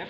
É